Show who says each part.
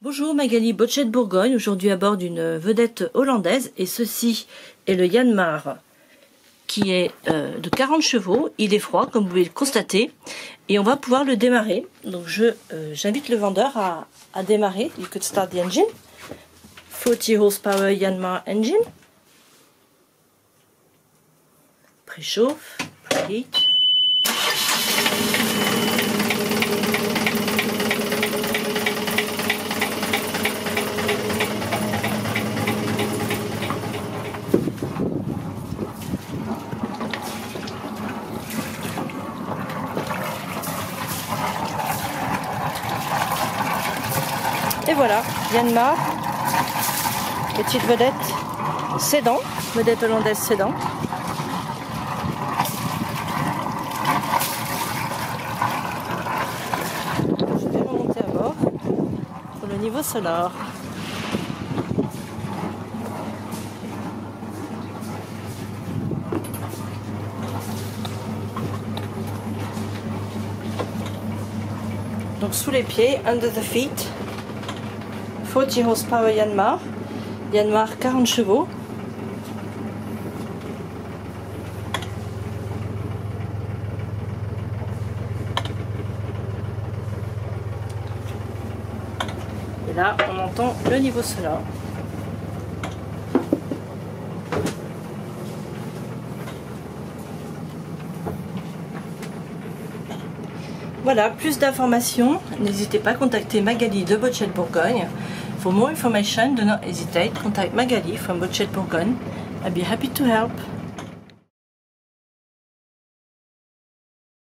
Speaker 1: Bonjour Magali Bochet de Bourgogne, aujourd'hui à bord d'une vedette hollandaise et ceci est le Yanmar qui est euh, de 40 chevaux, il est froid comme vous pouvez le constater et on va pouvoir le démarrer. Donc je euh, j'invite le vendeur à, démarrer. You could start the engine. 40 horsepower Yanmar engine. Préchauffe. Et voilà, Yanmar, petite vedette sédan, vedette hollandaise sédan. Je vais remonter à bord pour le niveau solar. Donc sous les pieds, under the feet, 40 horsepower Yanmar. Yanmar 40 chevaux. Et là, on entend le niveau sonore. Voilà, plus d'informations, n'hésitez pas à contacter Magali de Bochet Bourgogne. For more information, do not hesitate. Contact Magali from Bochet Bourgogne. I'd be happy to help.